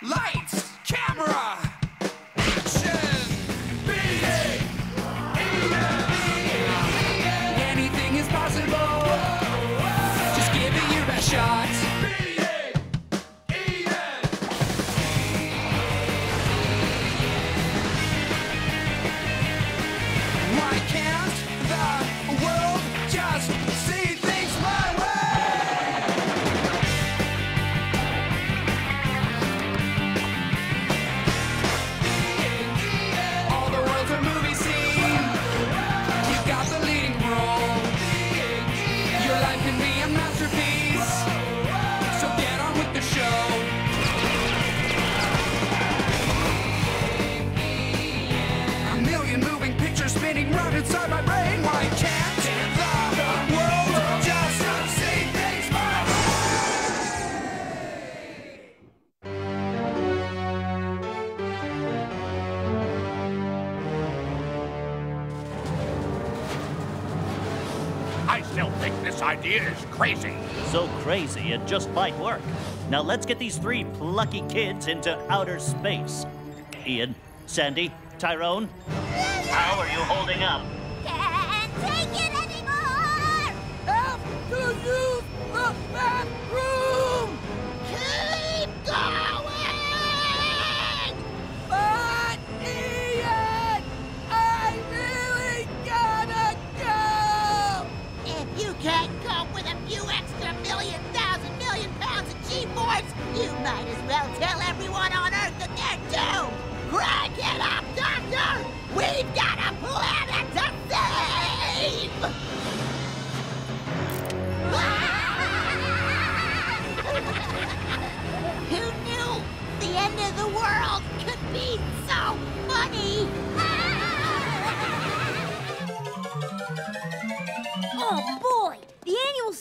Lights, camera, this is crazy. So crazy, it just might work. Now let's get these three plucky kids into outer space. Ian, Sandy, Tyrone, how are you holding up? Can't take it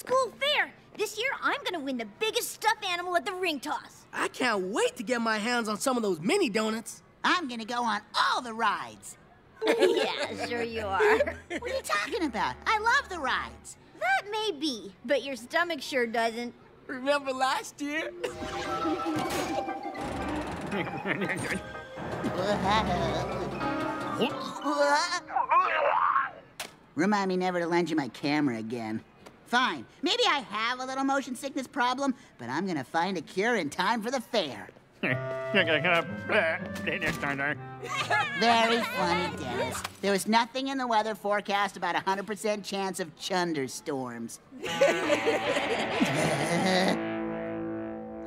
school fair. This year I'm gonna win the biggest stuffed animal at the ring toss. I can't wait to get my hands on some of those mini donuts. I'm gonna go on all the rides. yeah, sure you are. What are you talking about? I love the rides. That may be, but your stomach sure doesn't. Remember last year? Remind me never to lend you my camera again. Fine. Maybe I have a little motion sickness problem, but I'm gonna find a cure in time for the fair. You're gonna kind of bleh next time, Doc. Very funny, Dennis. There was nothing in the weather forecast about a 100% chance of chunderstorms.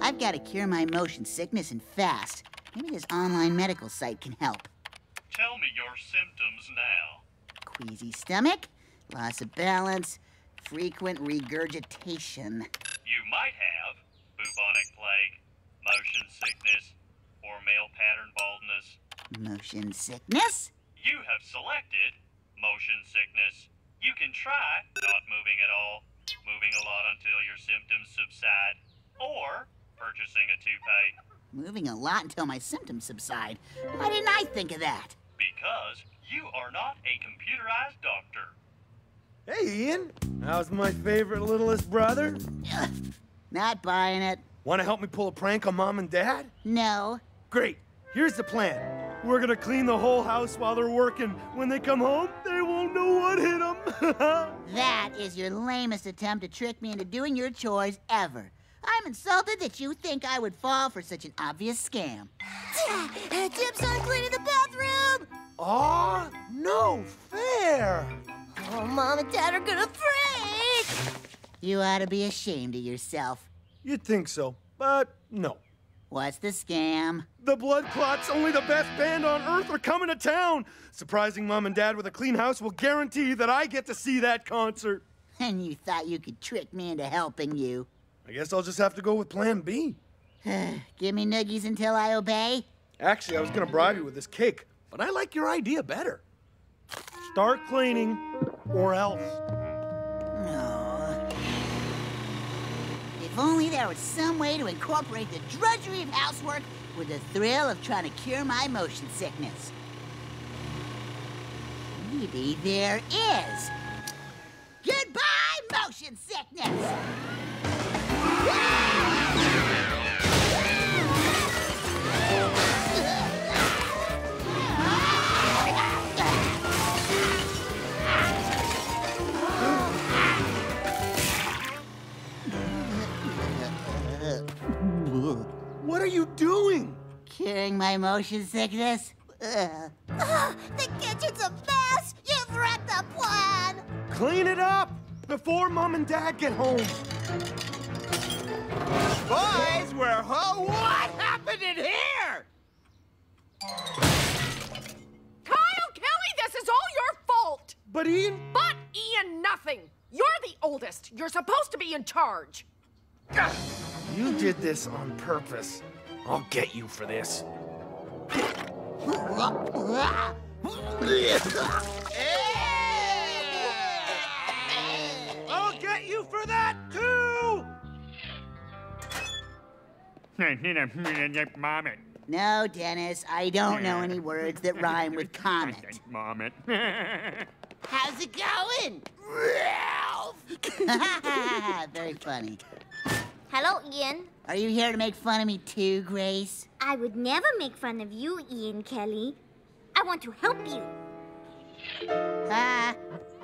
I've got to cure my motion sickness and fast. Maybe this online medical site can help. Tell me your symptoms now. Queasy stomach, loss of balance, frequent regurgitation. You might have bubonic plague, motion sickness, or male pattern baldness. Motion sickness? You have selected motion sickness. You can try not moving at all, moving a lot until your symptoms subside, or purchasing a toupee. Moving a lot until my symptoms subside. Why didn't I think of that? Because you are not a computerized doctor. Hey, Ian. How's my favorite littlest brother? Not buying it. Want to help me pull a prank on mom and dad? No. Great. Here's the plan. We're gonna clean the whole house while they're working. When they come home, they won't know what hit them. That is your lamest attempt to trick me into doing your chores ever. I'm insulted that you think I would fall for such an obvious scam. Tips on cleaning the bathroom. Aw, no fair. Oh, mom and dad are gonna freak. You ought to be ashamed of yourself. You'd think so, but no. What's the scam? The Blood Clots, only the best band on earth, are coming to town. Surprising mom and dad with a clean house will guarantee that I get to see that concert. And you thought you could trick me into helping you. I guess I'll just have to go with plan B. Give me noogies until I obey? Actually, I was gonna bribe you with this cake, but I like your idea better. Start cleaning, or else. No. If only there was some way to incorporate the drudgery of housework with the thrill of trying to cure my motion sickness. Maybe there is. Goodbye, motion sickness! My motion sickness? Ugh. Ah, the kitchen's a mess! You've wrecked the plan! Clean it up before Mom and Dad get home. Boys, we're home. What happened in here? Kyle Kelly, this is all your fault! But Ian, But Ian, nothing! You're the oldest. You're supposed to be in charge. you did this on purpose. I'll get you for this. I'll get you for that too. Vomit. No, Dennis, I don't know any words that rhyme with comet. Vomit. How's it going? Ralph! Very funny. Hello, Ian. Are you here to make fun of me too, Grace? I would never make fun of you, Ian Kelly. I want to help you. Uh,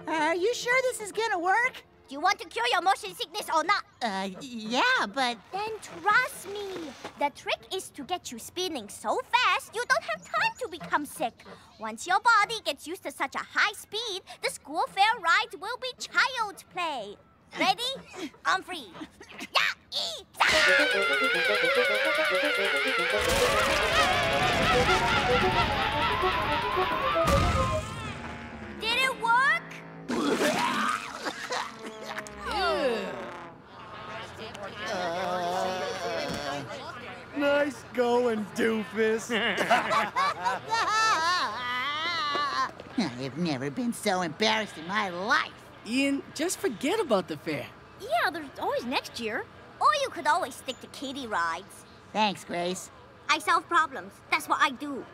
are you sure this is gonna work? Do you want to cure your motion sickness or not? Uh, yeah, but Then trust me. The trick is to get you spinning so fast you don't have time to become sick. Once your body gets used to such a high speed, the school fair rides will be child's play. Ready? I'm free. Yeah, ee, Did it work? Nice going, doofus. I've never been so embarrassed in my life. Ian, just forget about the fair. Yeah, there's always next year. Or you could always stick to kiddie rides. Thanks, Grace. I solve problems. That's what I do.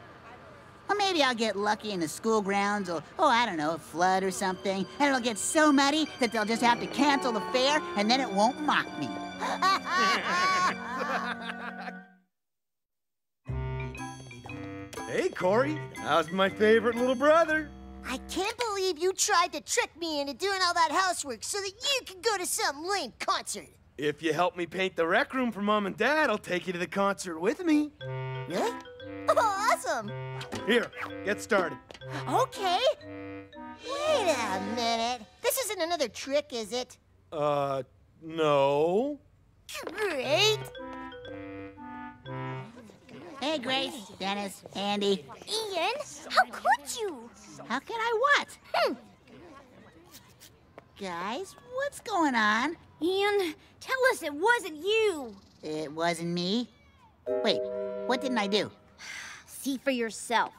Well, maybe I'll get lucky in the school grounds or, oh, I don't know, a flood or something. And it'll get so muddy that they'll just have to cancel the fair and then it won't mock me. hey, Corey. How's my favorite little brother? I can't believe you tried to trick me into doing all that housework so that you could go to some lame concert. If you help me paint the rec room for Mom and Dad, I'll take you to the concert with me. Yeah? Oh, awesome. Here, get started. Okay. Wait a minute. This isn't another trick, is it? Uh, no. Great. Hey, Grace, Dennis, Andy. Ian, how could you? How can I what? Hmm. Guys, what's going on? Ian, tell us it wasn't you. It wasn't me. Wait, what didn't I do? See for yourself.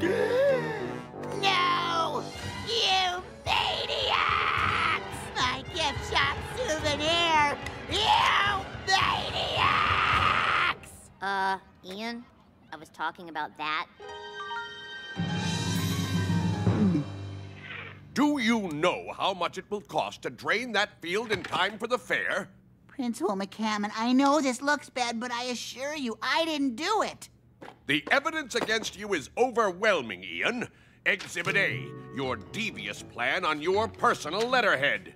No! You maniacs! My gift shop souvenir! You maniacs! Uh, Ian, I was talking about that. Do you know how much it will cost to drain that field in time for the fair? Principal McCammon, I know this looks bad, but I assure you, I didn't do it. The evidence against you is overwhelming, Ian. Exhibit A, your devious plan on your personal letterhead.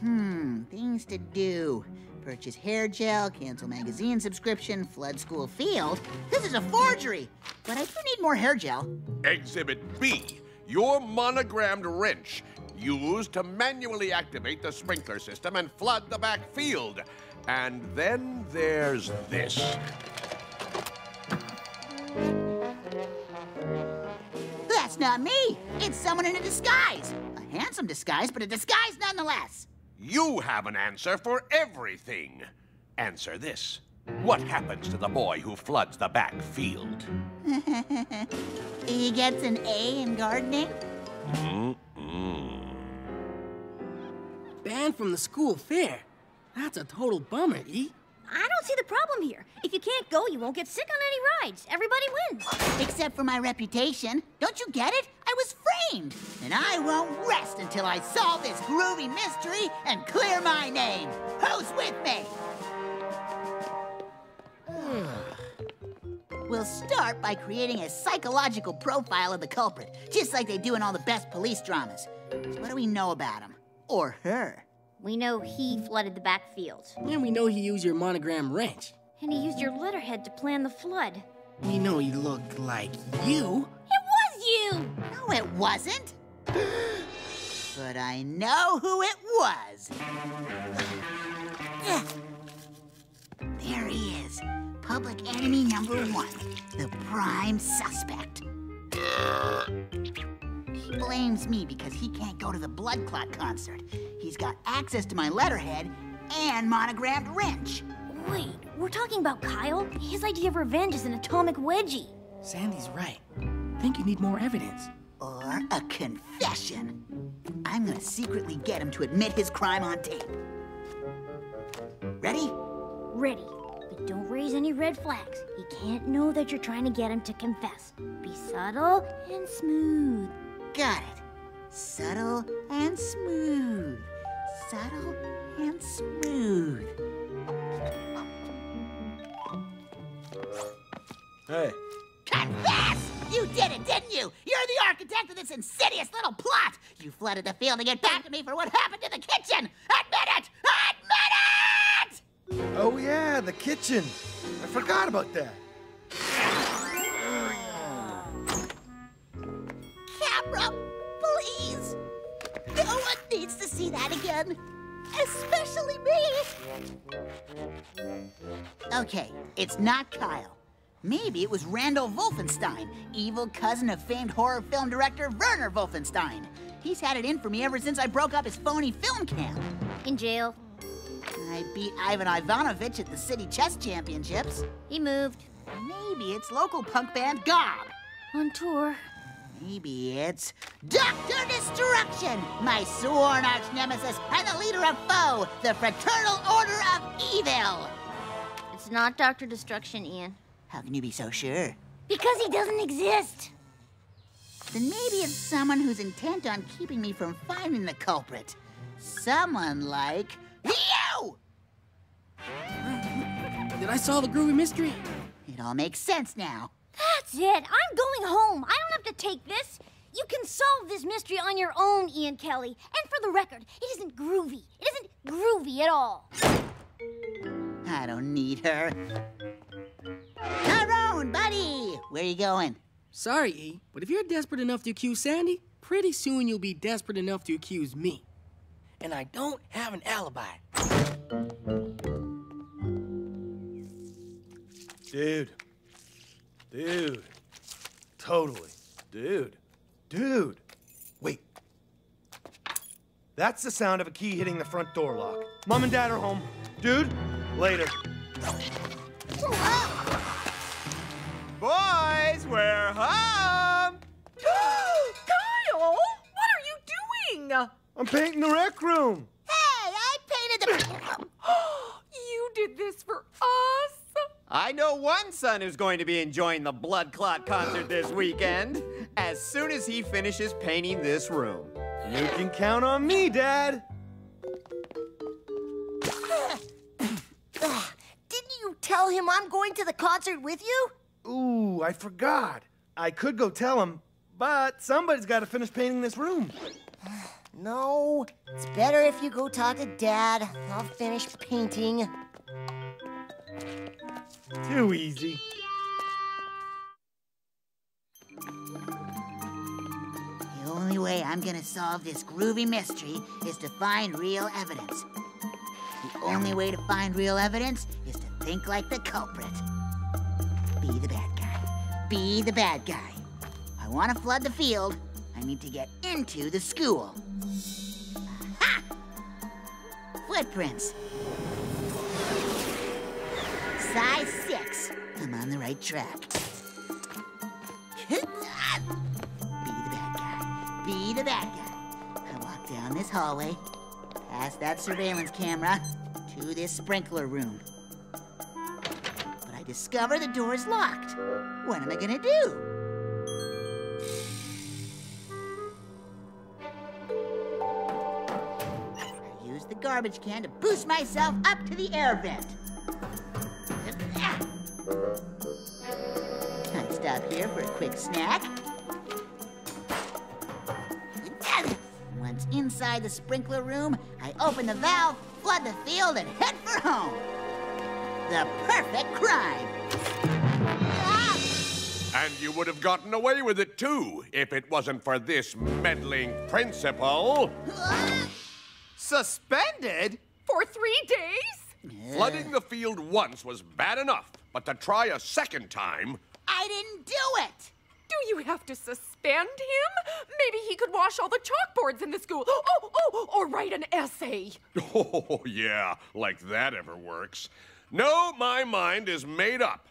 Hmm, things to do. Purchase hair gel, cancel magazine subscription, flood school field. This is a forgery! But I do need more hair gel. Exhibit B, your monogrammed wrench used to manually activate the sprinkler system and flood the back field. And then there's this. That's not me! It's someone in a disguise! A handsome disguise, but a disguise nonetheless! You have an answer for everything. Answer this. What happens to the boy who floods the back field? he gets an A in gardening? Mm-mm. Banned from the school fair. That's a total bummer, E. I don't see the problem here. If you can't go, you won't get sick on any rides. Everybody wins. Except for my reputation. Don't you get it? I was framed. And I won't rest until I solve this groovy mystery and clear my name. Who's with me? We'll start by creating a psychological profile of the culprit, just like they do in all the best police dramas. So what do we know about him? Or her? We know he flooded the back backfield. And we know he used your monogram wrench. And he used your letterhead to plan the flood. We know he looked like you. It was you! No, it wasn't. but I know who it was. There he is. Public enemy number one. The prime suspect. He blames me because he can't go to the Blood Clot concert. He's got access to my letterhead and monogrammed wrench. Wait, we're talking about Kyle? His idea of revenge is an atomic wedgie. Sandy's right. Think you need more evidence. Or a confession. I'm gonna secretly get him to admit his crime on tape. Ready? Ready. But don't raise any red flags. He can't know that you're trying to get him to confess. Be subtle and smooth. Got it. Subtle and smooth. Subtle and smooth. Hey, Confess! You did it, didn't you? You're the architect of this insidious little plot. You flooded the field to get back at me for what happened to the kitchen. Admit it! Admit it! Oh yeah, the kitchen. I forgot about that. Camera, please. No one needs to see that again. Especially me. Okay, it's not Kyle. Maybe it was Randall Wolfenstein, evil cousin of famed horror film director Werner Wolfenstein. He's had it in for me ever since I broke up his phony film camp. In jail. I beat Ivan Ivanovich at the city chess championships. He moved. Maybe it's local punk band Gob. On tour. Maybe it's Dr. Destruction, my sworn arch nemesis and the leader of Foe, the Fraternal Order of Evil. It's not Dr. Destruction, Ian. How can you be so sure? Because he doesn't exist. Then maybe it's someone who's intent on keeping me from finding the culprit. Someone like you! Did I solve the groovy mystery? It all makes sense now. That's it. I'm going home. I don't have to take this. You can solve this mystery on your own, Ian Kelly. And for the record, it isn't groovy. It isn't groovy at all. I don't need her. Tyrone, buddy! Where you going? Sorry, E, but if you're desperate enough to accuse Sandy, pretty soon you'll be desperate enough to accuse me. And I don't have an alibi. Dude. Dude. Totally. Dude. Dude. Wait. That's the sound of a key hitting the front door lock. Mom and Dad are home. Dude, later. Boys, we're home! Kyle! What are you doing? I'm painting the rec room. Hey, I painted the. You did this for us? I know one son who's going to be enjoying the Blood Clot concert this weekend. As soon as he finishes painting this room. You can count on me, Dad. Didn't you tell him I'm going to the concert with you? Ooh, I forgot. I could go tell him, but somebody's got to finish painting this room. No, it's better if you go talk to Dad. I'll finish painting. Too easy. The only way I'm gonna solve this groovy mystery is to find real evidence. The only way to find real evidence is to think like the culprit. Be the bad guy. Be the bad guy. I want to flood the field. I need to get into the school. Ha! Footprints. Size. I'm on the right track. Be the bad guy. Be the bad guy. I walk down this hallway, past that surveillance camera, to this sprinkler room. But I discover the door is locked. What am I gonna do? I use the garbage can to boost myself up to the air vent. Here for a quick snack. Once inside the sprinkler room, I open the valve, flood the field, and head for home. The perfect crime. Ah! And you would have gotten away with it too if it wasn't for this meddling principal. Suspended? For three days? Flooding the field once was bad enough, but to try a second time. I didn't do it. Do you have to suspend him? Maybe he could wash all the chalkboards in the school. Oh, oh, or write an essay. Oh, yeah, like that ever works. No, my mind is made up.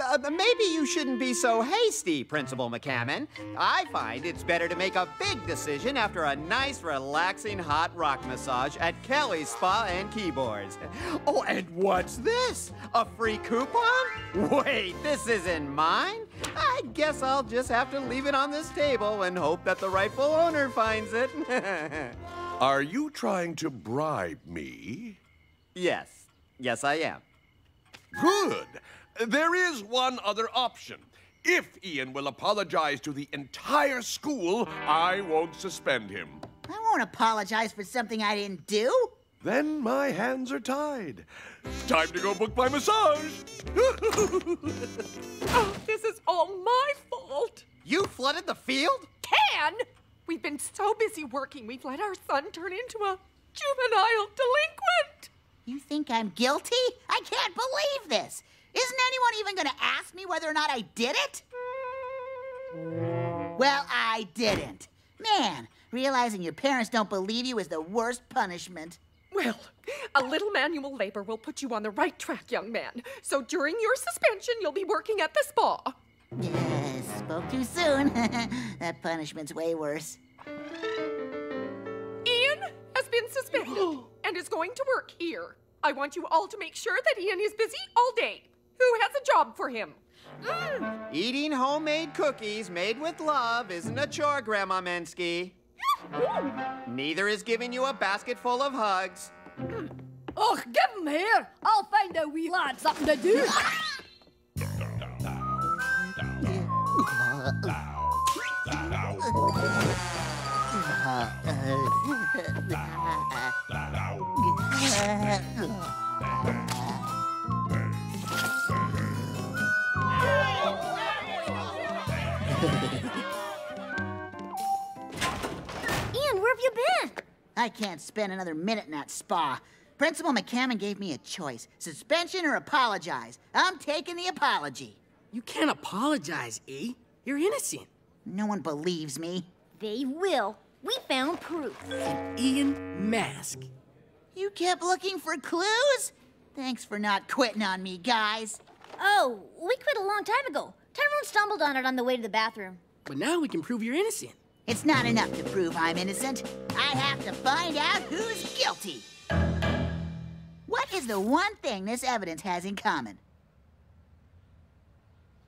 Uh, maybe you shouldn't be so hasty, Principal McCammon. I find it's better to make a big decision after a nice, relaxing hot rock massage at Kelly's Spa and Keyboards. Oh, and what's this? A free coupon? Wait, this isn't mine? I guess I'll just have to leave it on this table and hope that the rightful owner finds it. Are you trying to bribe me? yes, yes, I am. Good. There is one other option. If Ian will apologize to the entire school, I won't suspend him. I won't apologize for something I didn't do. Then my hands are tied. Time to go book my massage. Oh, this is all my fault. You flooded the field? Can! We've been so busy working, we've let our son turn into a juvenile delinquent. You think I'm guilty? I can't believe this. Isn't anyone even going to ask me whether or not I did it? Well, I didn't. Man, realizing your parents don't believe you is the worst punishment. Well, a little manual labor will put you on the right track, young man. So during your suspension, you'll be working at the spa. Yes, spoke too soon. that punishment's way worse. Ian has been suspended and is going to work here. I want you all to make sure that Ian is busy all day. Who has a job for him? Mm. Eating homemade cookies made with love isn't a chore, Grandma Mensky. Neither is giving you a basket full of hugs. Oh, give him here. I'll find a wee lad something to do. I can't spend another minute in that spa. Principal McCammon gave me a choice suspension or apologize. I'm taking the apology. You can't apologize, E. You're innocent. No one believes me. They will. We found proof. An Ian Mask. You kept looking for clues? Thanks for not quitting on me, guys. Oh, we quit a long time ago. Tyrone stumbled on it on the way to the bathroom. But now we can prove you're innocent. It's not enough to prove I'm innocent. I have to find out who's guilty. What is the one thing this evidence has in common?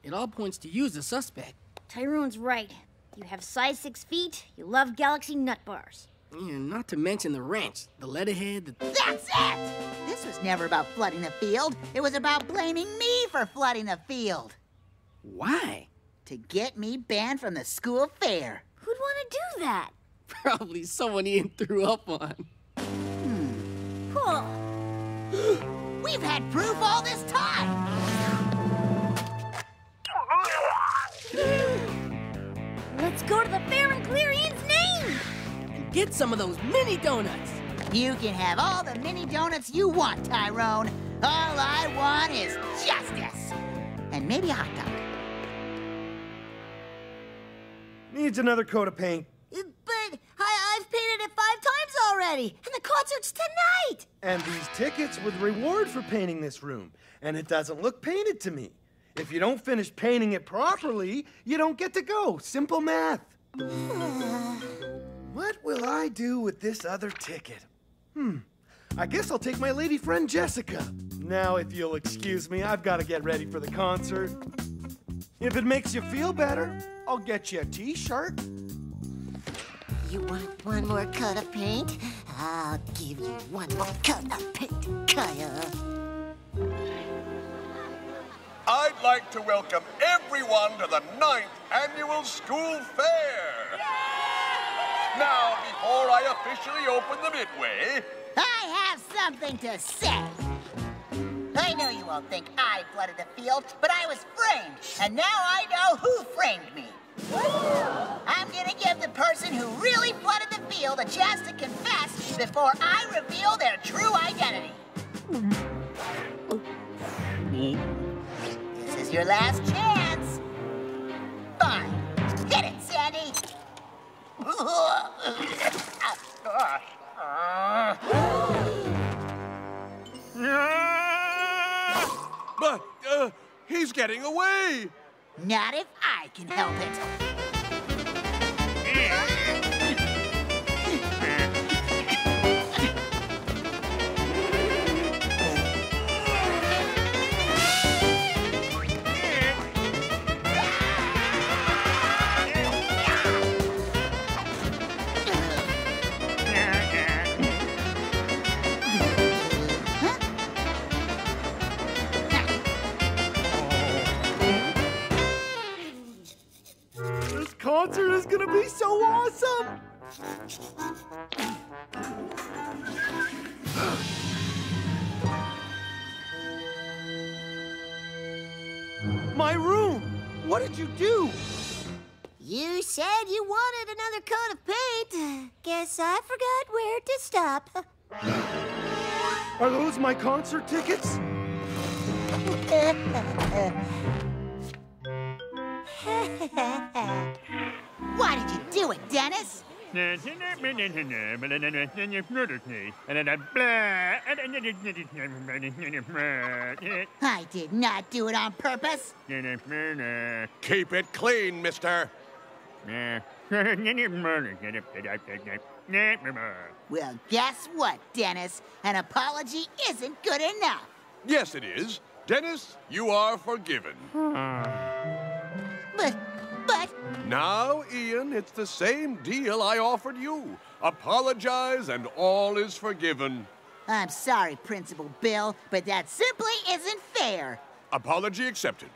It all points to you as a suspect. Tyrone's right. You have size six feet, you love Galaxy nut bars. And not to mention the wrench, the letterhead, the... That's it! This was never about flooding the field. It was about blaming me for flooding the field. Why? To get me banned from the school fair. Who'd want to do that? Probably someone Ian threw up on. Hmm. Cool. We've had proof all this time. Let's go to the fair and clear Ian's name. And get some of those mini donuts. You can have all the mini donuts you want, Tyrone. All I want is justice. And maybe a hot dog. Needs another coat of paint. But I, I've painted it five times already, and the concert's tonight. And these tickets with reward for painting this room. And it doesn't look painted to me. If you don't finish painting it properly, you don't get to go. Simple math. what will I do with this other ticket? Hmm. I guess I'll take my lady friend Jessica. Now, if you'll excuse me, I've got to get ready for the concert. If it makes you feel better, I'll get you a t shirt. You want one more coat of paint? I'll give you one more coat of paint, Kaya. I'd like to welcome everyone to the ninth annual school fair. Now, before I officially open the midway, I have something to say. I know you all think I flooded the field, but I was framed, and now I know who framed me. I'm gonna give the person who really flooded the field a chance to confess before I reveal their true identity. This is your last chance. Fine. Hit it, Sandy. Oh, he's getting away! Not if I can help it. Concert is gonna be so awesome! My room! What did you do? You said you wanted another coat of paint. Guess I forgot where to stop. Are those my concert tickets? Why did you do it, Dennis? I did not do it on purpose. Keep it clean, mister. Well, guess what, Dennis? An apology isn't good enough. Yes, it is. Dennis, you are forgiven. But, but, Now, Ian, it's the same deal I offered you. Apologize and all is forgiven. I'm sorry, Principal Bill, but that simply isn't fair. Apology accepted.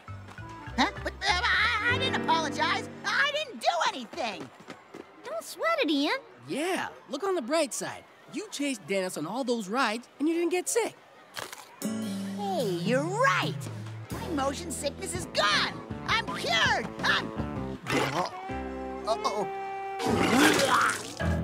Huh? But uh, I, I didn't apologize. I didn't do anything. Don't sweat it, Ian. Yeah, look on the bright side. You chased Dennis on all those rides and you didn't get sick. Hey, you're right. My motion sickness is gone. I'm cured. I'm. Uh-oh. Lights,